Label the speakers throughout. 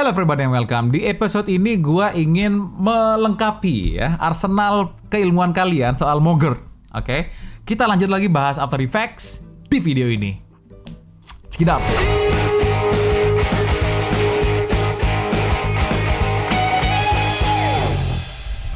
Speaker 1: Halo everybody and welcome. Di episode ini gua ingin melengkapi ya arsenal keilmuan kalian soal Mogert. Oke. Kita lanjut lagi bahas After Effects di video ini. Out.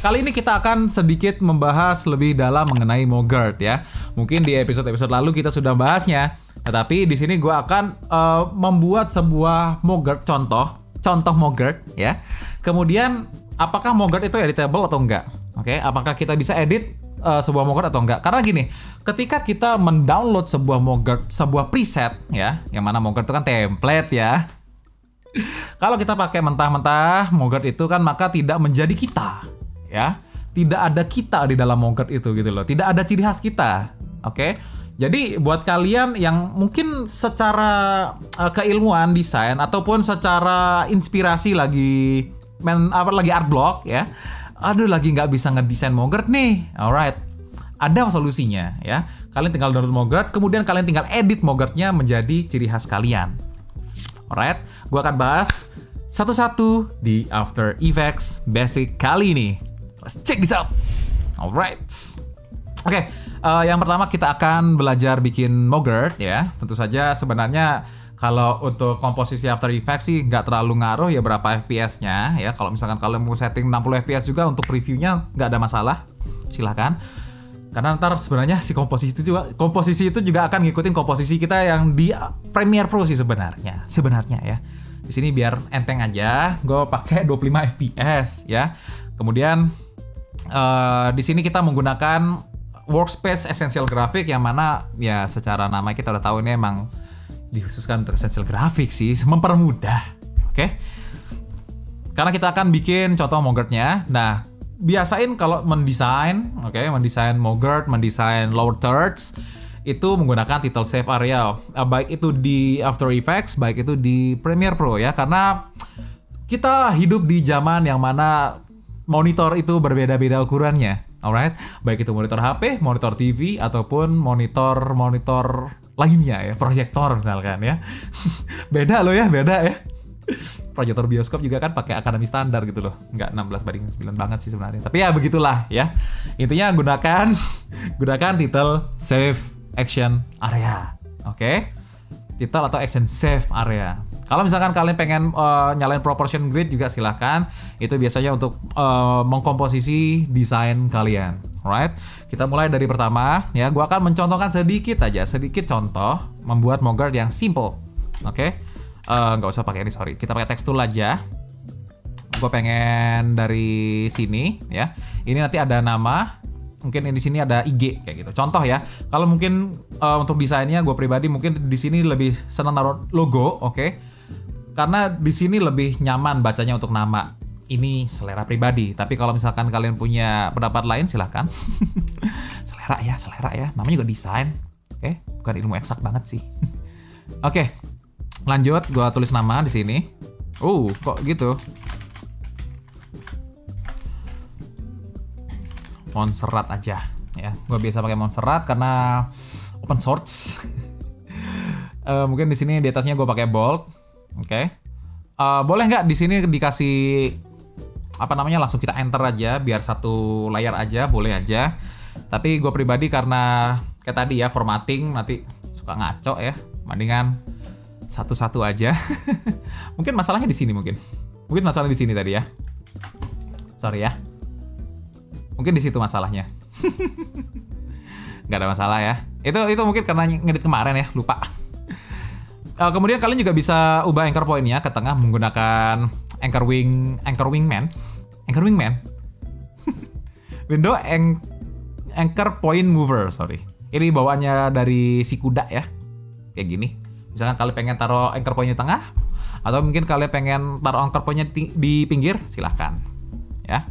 Speaker 1: Kali ini kita akan sedikit membahas lebih dalam mengenai Mogert ya. Mungkin di episode-episode lalu kita sudah bahasnya, tetapi di sini gue akan uh, membuat sebuah Mogert contoh, contoh Mogert ya. Kemudian apakah Mogert itu editable atau enggak? Oke, okay? apakah kita bisa edit uh, sebuah Mogert atau enggak? Karena gini, ketika kita mendownload sebuah Mogert, sebuah preset ya, yang mana Mogert itu kan template ya. Kalau kita pakai mentah-mentah Mogert itu kan maka tidak menjadi kita ya tidak ada kita di dalam Mogert itu gitu loh tidak ada ciri khas kita oke okay? Jadi buat kalian yang mungkin secara uh, keilmuan desain ataupun secara inspirasi lagi men apa lagi art block ya aduh lagi nggak bisa ngedesain Mogert nih alright ada solusinya ya kalian tinggal download Mogert kemudian kalian tinggal edit Mogertnya menjadi ciri khas kalian alright gua akan bahas satu-satu di After Effects Basic kali ini. Let's check this out. Alright. Oke, okay, uh, yang pertama kita akan belajar bikin Mogert ya. Tentu saja sebenarnya kalau untuk komposisi After Effects sih nggak terlalu ngaruh ya berapa FPS-nya ya. Kalau misalkan kalian mau setting 60 FPS juga untuk previewnya nggak ada masalah, silahkan. Karena ntar sebenarnya si komposisi itu juga komposisi itu juga akan ngikutin komposisi kita yang di Premiere Pro sih sebenarnya, sebenarnya ya. Di sini biar enteng aja, gue pakai 25 FPS ya. Kemudian uh, di sini kita menggunakan workspace essential graphic yang mana ya secara nama kita udah tahu ini emang dikhususkan untuk essential graphic sih, mempermudah. Oke. Okay? Karena kita akan bikin contoh Mogertnya. Nah, biasain kalau mendesain, oke, okay, mendesain Mogert, mendesain lower thirds itu menggunakan title save area. Uh, baik itu di After Effects, baik itu di Premiere Pro ya, karena kita hidup di zaman yang mana monitor itu berbeda-beda ukurannya. Alright, baik itu monitor HP, monitor TV ataupun monitor-monitor lainnya ya, proyektor misalkan ya. beda loh ya, beda ya. Proyektor bioskop juga kan pakai akademi standar gitu loh. Nggak 16 banding 9 banget sih sebenarnya. Tapi ya begitulah ya. Intinya gunakan gunakan title save action area. Oke. Okay? Title atau action save area. Kalau misalkan kalian pengen uh, nyalain proportion grid juga silahkan. Itu biasanya untuk uh, mengkomposisi desain kalian. Alright, kita mulai dari pertama ya. Gua akan mencontohkan sedikit aja, sedikit contoh membuat Mogart yang simple. Oke, okay? uh, nggak usah pakai ini sorry. Kita pakai tool aja. Gue pengen dari sini ya. Ini nanti ada nama, mungkin di sini ada IG kayak gitu. Contoh ya, kalau mungkin uh, untuk desainnya gue pribadi mungkin di sini lebih senang naruh logo, oke. Okay? Karena di sini lebih nyaman bacanya untuk nama. Ini selera pribadi. Tapi kalau misalkan kalian punya pendapat lain silahkan. selera ya, selera ya. Namanya juga desain. Oke, bukan ilmu eksak banget sih. Oke, lanjut. Gua tulis nama di sini. Uh, kok gitu? Montserrat aja ya. Gue biasa pakai Montserrat karena open source. uh, mungkin di sini di atasnya gue pakai bold Oke. Okay. Uh, boleh nggak di sini dikasih apa namanya langsung kita enter aja biar satu layar aja boleh aja. Tapi gue pribadi karena kayak tadi ya formatting nanti suka ngaco ya. Mendingan satu-satu aja. mungkin masalahnya di sini mungkin. Mungkin masalah di sini tadi ya. Sorry ya. Mungkin di situ masalahnya. Gak ada masalah ya. Itu itu mungkin karena ngedit kemarin ya, lupa. Uh, kemudian kalian juga bisa ubah anchor point-nya ke tengah menggunakan anchor wing anchor wingman. Anchor wingman. Window anchor point mover, sorry. Ini bawaannya dari si kuda ya. Kayak gini. Misalkan kalian pengen taruh anchor point di tengah atau mungkin kalian pengen taruh anchor point-nya di pinggir, silahkan. Ya.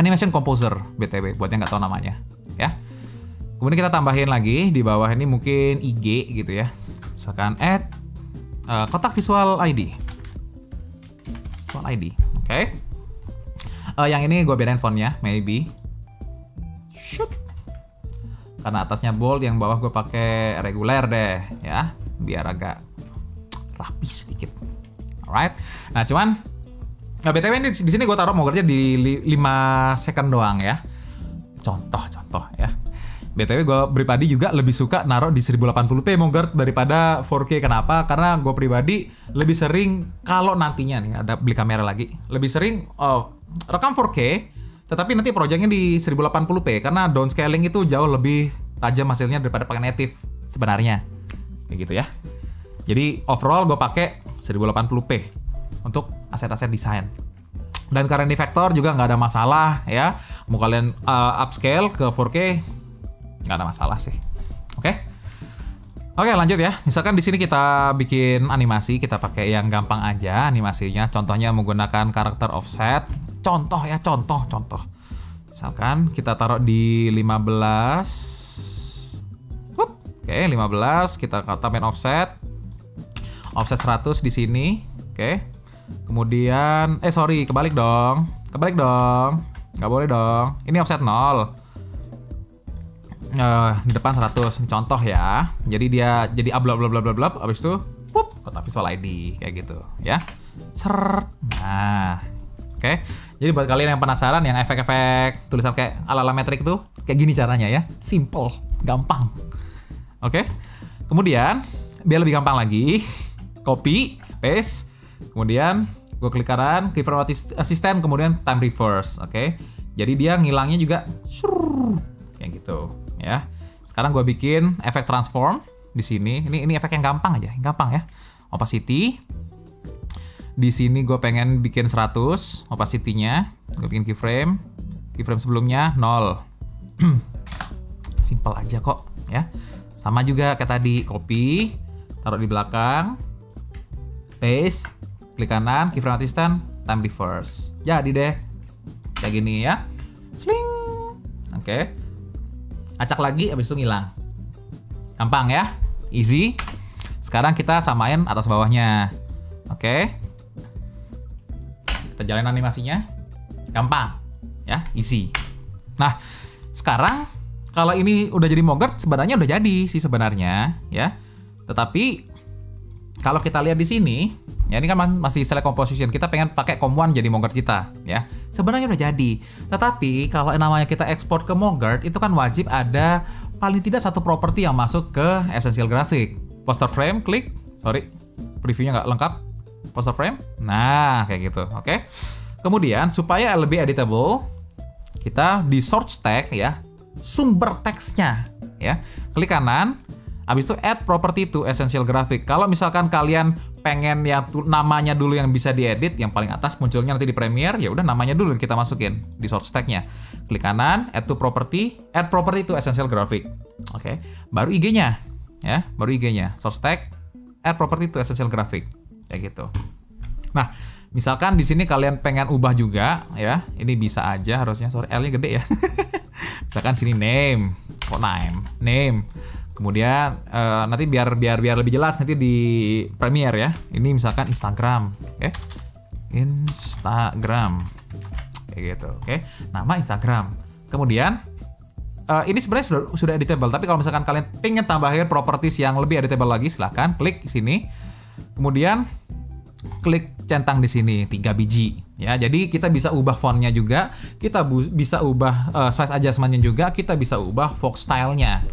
Speaker 1: Animation Composer BTW buat yang nggak tahu namanya, ya. Kemudian kita tambahin lagi di bawah ini mungkin IG gitu ya misalkan add uh, kotak visual ID visual ID oke okay. uh, yang ini gue bedain fontnya maybe Shoot. karena atasnya bold yang bawah gue pakai reguler deh ya biar agak rapi sedikit alright Nah, cuman Nah, BTW ini di sini gue taruh mogernya di li- 5 second doang ya. Ya. BTW gue pribadi juga lebih suka naruh di 1080p mogert daripada 4K. Kenapa? Karena gue pribadi lebih sering kalau nantinya nih ada beli kamera lagi, lebih sering oh, rekam 4K, tetapi nanti projectnya di 1080p karena downscaling itu jauh lebih tajam hasilnya daripada pakai native sebenarnya. Kayak gitu ya. Jadi overall gue pakai 1080p untuk aset-aset desain. Dan karena ini vektor juga nggak ada masalah ya. Mau kalian uh, upscale ke 4K nggak ada masalah sih. Oke? Oke lanjut ya. Misalkan di sini kita bikin animasi, kita pakai yang gampang aja animasinya. Contohnya menggunakan karakter offset. Contoh ya, contoh, contoh. Misalkan kita taruh di 15. Hup. Oke, 15 kita tambahin offset. Offset 100 di sini. Oke. Kemudian, eh sorry, kebalik dong. Kebalik dong. Nggak boleh dong. Ini offset 0. Eh, di depan 100. Ini contoh ya. Jadi dia jadi ablab bla bla bla bla abis itu pup kotak visual ID kayak gitu ya. Seret. Nah. Oke. Jadi buat kalian yang penasaran yang efek-efek tulisan kayak ala-ala metrik itu kayak gini caranya ya. Simple, gampang. Oke. Kemudian biar lebih gampang lagi, copy, paste, kemudian gue klik kanan, assis- assistant, kemudian time reverse, oke. Jadi dia ngilangnya juga kayak gitu, ya. Sekarang gue bikin efek transform di sini. Ini ini efek yang gampang aja, gampang ya. Opacity. Di sini gue pengen bikin 100 opacity-nya. Gue bikin keyframe. Keyframe sebelumnya 0. Simple aja kok, ya. Sama juga kayak tadi, copy, taruh di belakang, paste, klik kanan, keyframe assistant, time reverse. Jadi deh. Kayak gini ya. Sling. Oke. Acak lagi habis itu ngilang. Gampang ya? Easy. Sekarang kita samain atas bawahnya. Oke. Kita jalanin animasinya. Gampang. Ya, easy. Nah, sekarang kalau ini udah jadi mogert sebenarnya udah jadi sih sebenarnya, ya. Tetapi kalau kita lihat di sini, ya ini kan masih select composition. Kita pengen pakai com1 jadi mogert kita, ya. Sebenarnya udah jadi. Tetapi kalau namanya kita ekspor ke mogert itu kan wajib ada paling tidak satu properti yang masuk ke essential graphic. Poster frame, klik. Sorry, previewnya nggak lengkap. Poster frame. Nah, kayak gitu, oke. Kemudian supaya lebih editable, kita di search tag ya, sumber teksnya ya. Klik kanan, habis itu add property to essential graphic. Kalau misalkan kalian pengen yang namanya dulu yang bisa diedit, yang paling atas munculnya nanti di Premiere, ya udah namanya dulu yang kita masukin di source tag-nya. Klik kanan, add to property, add property to essential graphic. Oke, baru IG-nya ya, baru IG-nya. Source tag, add property to essential graphic. Kayak gitu. Nah, misalkan di sini kalian pengen ubah juga ya, ini bisa aja harusnya. Sorry, L-nya gede ya. misalkan sini name, kok name, name. Kemudian eh, nanti biar biar biar lebih jelas nanti di Premiere ya. Ini misalkan Instagram, oke? Instagram, kayak gitu, oke? Nama Instagram. Kemudian eh, ini sebenarnya sudah sudah editable, tapi kalau misalkan kalian pengen tambahin properties yang lebih editable lagi, silahkan klik sini. Kemudian klik centang di sini 3 biji ya. Jadi kita bisa ubah fontnya juga, kita bisa ubah eh, size adjustmentnya juga, kita bisa ubah Fox stylenya.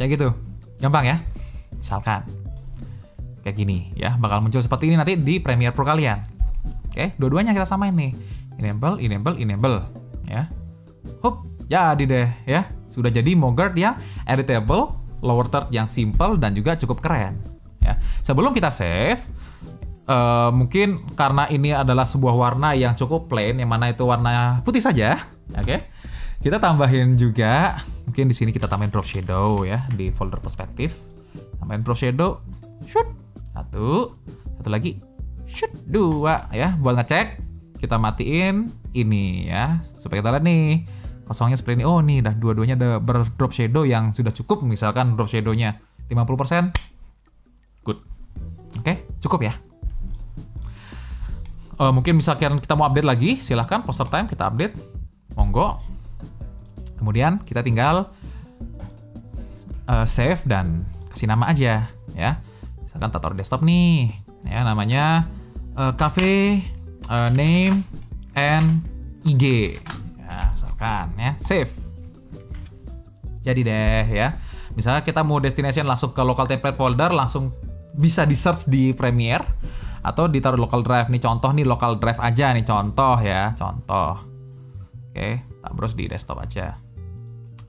Speaker 1: Kayak gitu. Gampang ya? Misalkan kayak gini ya, bakal muncul seperti ini nanti di Premiere Pro kalian. Oke, dua-duanya kita samain nih. Enable, enable, enable ya. Hup, jadi deh ya. Sudah jadi Mogart yang editable, lower third yang simple dan juga cukup keren ya. Sebelum kita save Eh, mungkin karena ini adalah sebuah warna yang cukup plain, yang mana itu warna putih saja, oke? Kita tambahin juga, mungkin di sini kita tambahin drop shadow ya di folder perspektif. Tambahin drop shadow, shoot satu, satu lagi, shoot dua ya. Buat ngecek, kita matiin ini ya, supaya kita lihat nih kosongnya seperti ini. Oh nih, dah dua-duanya ada berdrop shadow yang sudah cukup. Misalkan drop shadownya 50%, good. Oke, cukup ya. Eh, mungkin misalkan kita mau update lagi, silahkan poster time kita update, monggo. Kemudian kita tinggal eh, save dan kasih nama aja, ya. Misalkan taruh desktop nih, ya namanya uh, cafe uh, name and IG. Ya, misalkan ya, save. Jadi deh ya. Misalnya kita mau destination langsung ke local template folder, langsung bisa di search di Premiere atau ditaruh local drive nih contoh nih local drive aja nih contoh ya contoh oke tak terus di desktop aja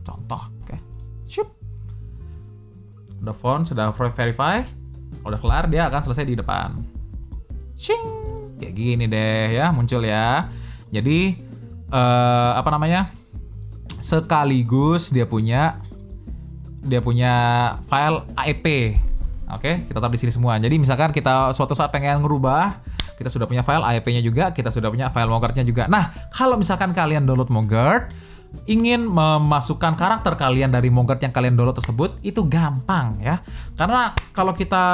Speaker 1: contoh oke. Shup. udah font sudah verify. Udah kelar dia akan selesai di depan. Shing. Kayak gini deh ya muncul ya. Jadi uh, apa namanya? Sekaligus dia punya dia punya file AEP Oke, kita taruh di sini semua. Jadi misalkan kita suatu saat pengen ngerubah, kita sudah punya file AEP-nya juga, kita sudah punya file Mogart-nya juga. Nah, kalau misalkan kalian download Mogart, ingin memasukkan karakter kalian dari Mogart yang kalian download tersebut, itu gampang ya. Karena kalau kita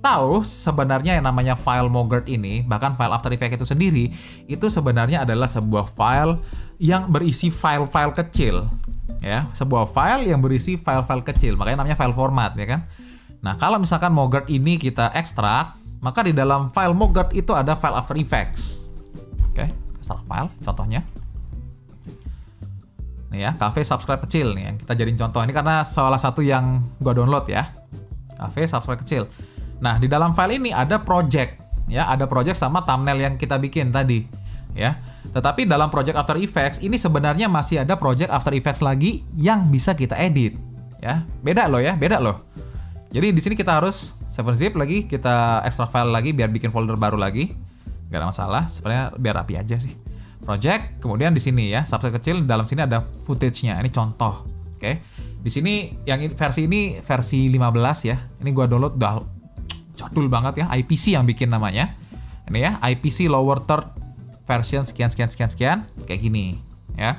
Speaker 1: tahu sebenarnya yang namanya file Mogart ini, bahkan file After Effects itu sendiri, itu sebenarnya adalah sebuah file yang berisi file-file kecil. Ya, sebuah file yang berisi file-file kecil, makanya namanya file format ya kan. Nah, kalau misalkan Mogart ini kita ekstrak, maka di dalam file Mogart itu ada file After Effects. Oke, ekstrak file, contohnya. Nih ya, cafe subscribe kecil nih yang kita jadiin contoh. Ini karena salah satu yang gua download ya. Cafe subscribe kecil. Nah, di dalam file ini ada project ya, ada project sama thumbnail yang kita bikin tadi ya. Tetapi dalam project After Effects ini sebenarnya masih ada project After Effects lagi yang bisa kita edit ya. Beda loh ya, beda loh. Jadi di sini kita harus 7-zip lagi, kita extra file lagi biar bikin folder baru lagi. Gak ada masalah, sebenarnya biar rapi aja sih. Project, kemudian di sini ya, subset kecil, dalam sini ada footage-nya. Ini contoh, oke. Okay. Di sini yang versi ini versi 15 ya. Ini gua download udah jadul banget ya, IPC yang bikin namanya. Ini ya, IPC lower third version sekian sekian sekian sekian kayak gini ya.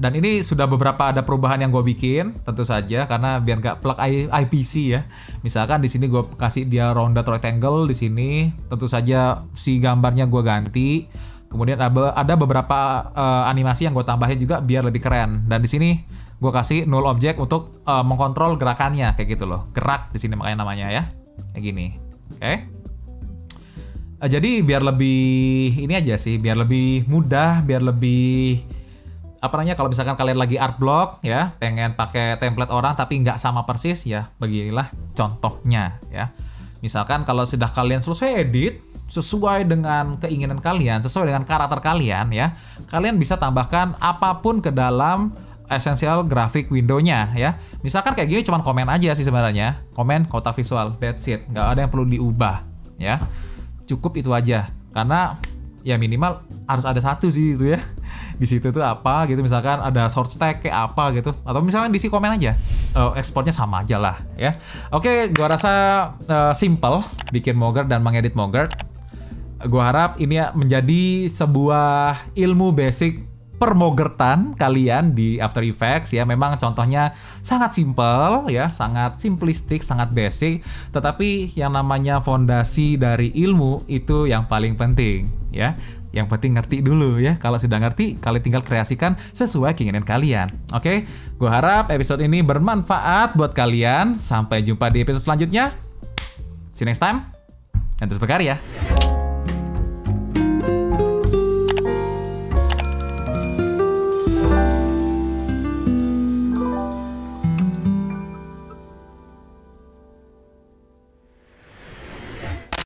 Speaker 1: Dan ini sudah beberapa ada perubahan yang gue bikin, tentu saja karena biar nggak plug IPC ya. Misalkan di sini gue kasih dia rounded rectangle di sini, tentu saja si gambarnya gue ganti. Kemudian ada beberapa uh, animasi yang gue tambahin juga biar lebih keren. Dan di sini gue kasih null object untuk uh, mengkontrol gerakannya kayak gitu loh. Gerak di sini makanya namanya ya, kayak gini. Oke. Okay? Uh, jadi biar lebih ini aja sih, biar lebih mudah, biar lebih apa namanya kalau misalkan kalian lagi art block ya pengen pakai template orang tapi nggak sama persis ya beginilah contohnya ya misalkan kalau sudah kalian selesai edit sesuai dengan keinginan kalian sesuai dengan karakter kalian ya kalian bisa tambahkan apa pun ke dalam essential grafik windownya ya. Misalkan kayak gini cuman komen aja sih sebenarnya. Komen kotak visual that's it. Nggak ada yang perlu diubah ya. Cukup itu aja. Karena ya minimal harus ada satu sih itu ya. Di situ tuh apa gitu misalkan ada source tag kayak apa gitu. Atau misalkan diisi komen aja. Uh, ekspornya sama aja lah ya. Oke gua rasa uh, simple. Bikin Mogart dan mengedit Mogart gua harap ini ya menjadi sebuah ilmu basic permogertan kalian di After Effects ya memang contohnya sangat simple ya sangat simplistik sangat basic tetapi yang namanya fondasi dari ilmu itu yang paling penting ya yang penting ngerti dulu ya. Kalau sudah ngerti, kalian tinggal kreasikan sesuai keinginan kalian. Oke, gue harap episode ini bermanfaat buat kalian. Sampai jumpa di episode selanjutnya. See you next time. Dan terus berkarya.